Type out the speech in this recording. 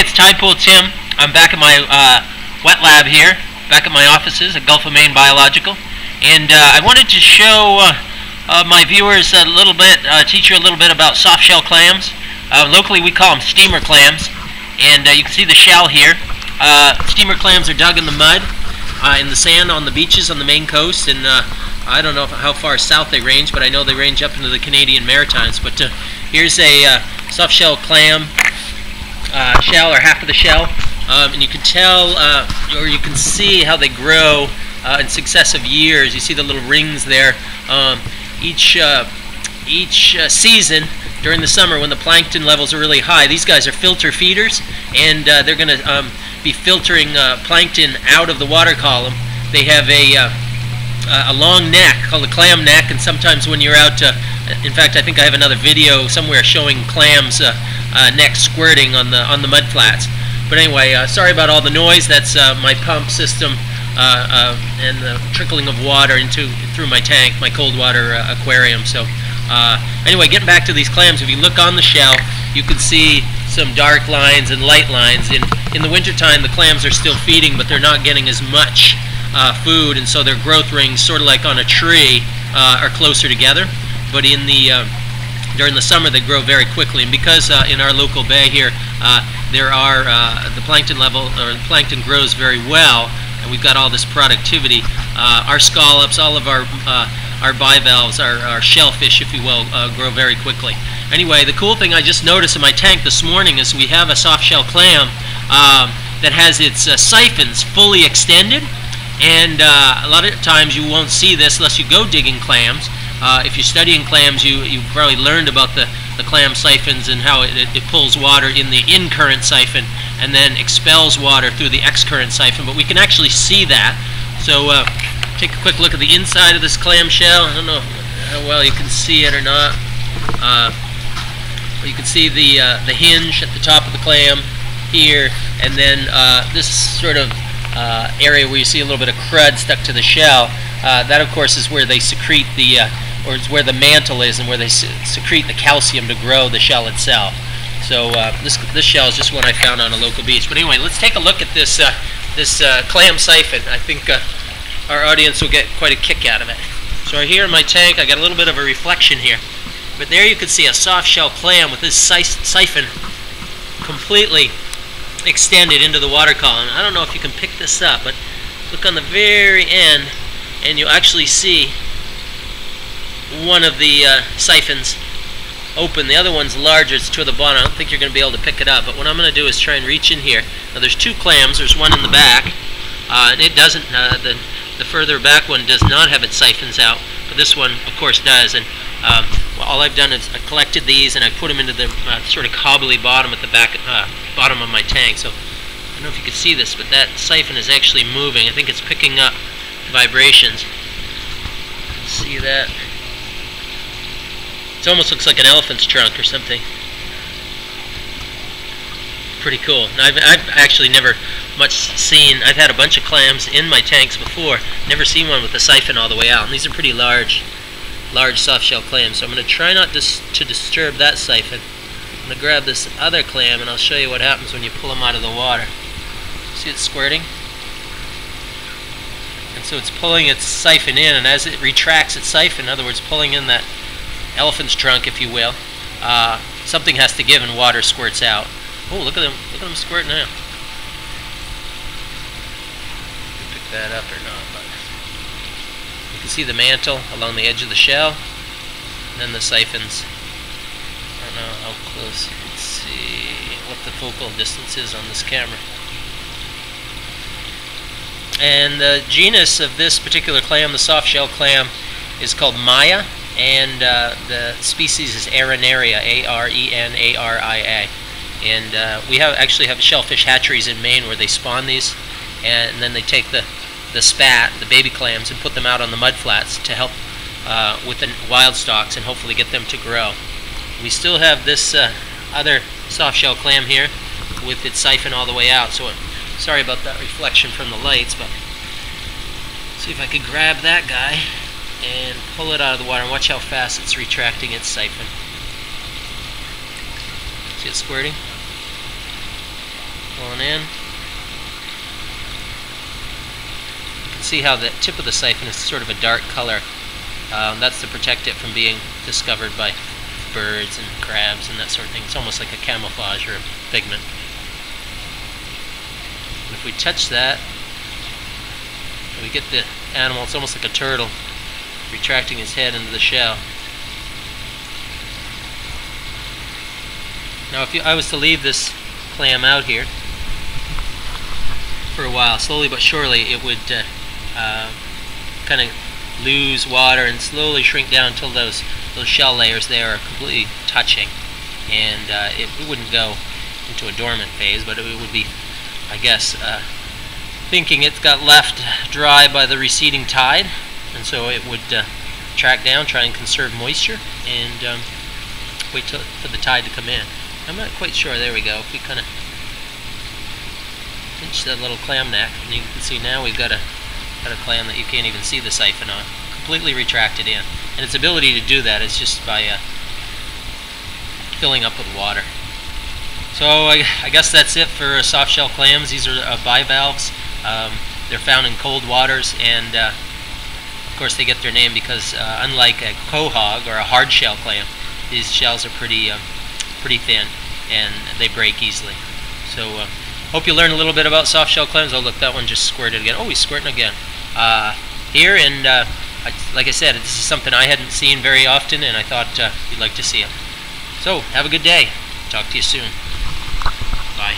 it's Tide Pool Tim. I'm back at my uh, wet lab here, back at my offices at Gulf of Maine Biological, and uh, I wanted to show uh, uh my viewers a little bit, uh, teach you a little bit about soft shell clams. Uh, locally, we call them steamer clams, and you can see the shell here. steamer clams are dug in the mud, in the sand on the beaches on the Maine coast, and I don't know how far south they range, but I know they range up into the Canadian Maritimes. But here's a soft shell clam uh, shell or half of the shell, um, and you can tell uh, or you can see how they grow uh, in successive years. You see the little rings there. Um, each uh, each uh, season during the summer when the plankton levels are really high, these guys are filter feeders, and they're going to um, be filtering plankton out of the water column. They have a a long neck called a clam neck, and sometimes when you're out, in fact, I think I have another video somewhere showing clams uh, neck squirting on the on the mud flats. But anyway, uh, sorry about all the noise. That's uh, my pump system uh, uh, and the trickling of water into through my tank, my cold water uh, aquarium. So anyway, getting back to these clams, if you look on the shell, you can see some dark lines and light lines. In in the wintertime, the clams are still feeding, but they're not getting as much food, and so their growth rings, sort of like on a tree, are closer together. But in the during the summer they grow very quickly and because uh, in our local bay here uh, there are uh, the plankton level or the plankton grows very well and we've got all this productivity uh, our scallops all of our uh, our bivalves our, our shellfish if you will uh, grow very quickly anyway the cool thing I just noticed in my tank this morning is we have a soft shell clam um, that has its siphons fully extended and a lot of times you won't see this unless you go digging clams uh, if you're studying clams, you you probably learned about the, the clam siphons and how it, it, it pulls water in the in-current siphon and then expels water through the ex-current siphon. But we can actually see that. So uh, take a quick look at the inside of this clam shell. I don't know how well you can see it or not. Uh, you can see the uh, the hinge at the top of the clam here, and then uh, this sort of uh, area where you see a little bit of crud stuck to the shell. Uh, that, of course, is where they secrete the or it's where the mantle is and where they secrete the calcium to grow the shell itself. So uh, this this shell is just one I found on a local beach. But anyway, let's take a look at this uh, this uh, clam siphon. I think uh, our audience will get quite a kick out of it. So right here in my tank, I got a little bit of a reflection here. But there you can see a soft shell clam with this siphon completely extended into the water column. I don't know if you can pick this up, but look on the very end, and you'll actually see one of the uh, siphons open. The other one's larger. It's to the bottom. I don't think you're going to be able to pick it up. But what I'm going to do is try and reach in here. Now there's two clams. There's one in the back. Uh, and it doesn't, uh, the, the further back one does not have its siphons out. But this one, of course, does. And um, all I've done is I collected these and I put them into the uh, sort of cobbly bottom at the back, uh, bottom of my tank. So I don't know if you can see this, but that siphon is actually moving. I think it's picking up vibrations. See that? It almost looks like an elephant's trunk or something. Pretty cool. I've, I've actually never much seen, I've had a bunch of clams in my tanks before, never seen one with the siphon all the way out. And these are pretty large, large soft shell clams. So I'm going to try not dis to disturb that siphon. I'm going to grab this other clam and I'll show you what happens when you pull them out of the water. See it squirting? And so it's pulling its siphon in, and as it retracts its siphon, in other words, pulling in that elephant's trunk, if you will. Uh, something has to give and water squirts out. Oh, look at them! Look at them squirt now. Pick that up or not, you can see the mantle along the edge of the shell, and then the siphons. I don't know how close. Let's see what the focal distance is on this camera. And the genus of this particular clam, the soft shell clam, is called Mya and uh, the species is Arenaria, A-R-E-N-A-R-I-A. And uh, we have actually have shellfish hatcheries in Maine where they spawn these, and then they take the the spat, the baby clams, and put them out on the mud flats to help uh, with the wild stocks and hopefully get them to grow. We still have this uh, other soft shell clam here with its siphon all the way out. So sorry about that reflection from the lights, but see if I could grab that guy and pull it out of the water and watch how fast it's retracting its siphon. See it squirting? Pulling in. You can see how the tip of the siphon is sort of a dark color. Um, that's to protect it from being discovered by birds and crabs and that sort of thing. It's almost like a camouflage or a pigment. And if we touch that, we get the animal, it's almost like a turtle, retracting his head into the shell. Now if you, I was to leave this clam out here for a while, slowly but surely it would uh, uh, kind of lose water and slowly shrink down until those those shell layers there are completely touching. And uh, it, it, wouldn't go into a dormant phase but it would be I guess uh, thinking it's got left dry by the receding tide. And so it would uh, track down try and conserve moisture and um, wait till, for the tide to come in. I'm not quite sure. There we go. If we kind of pinch that little clam neck and you can see now we've got a got a clam that you can't even see the siphon on completely retracted in. And its ability to do that is just by uh, filling up with water. So I, I, guess that's it for soft shell clams. These are uh, bivalves. Um, they're found in cold waters, and uh, of course they get their name because uh, unlike a quahog or a hard shell clam, these shells are pretty, uh, pretty thin and they break easily. So uh, hope you learned a little bit about soft shell clams. Oh look, that one just squirted again. Oh, he's squirting again. Uh, here and I, like I said, this is something I hadn't seen very often, and I thought uh, you'd like to see it. So, have a good day. Talk to you soon. Bye.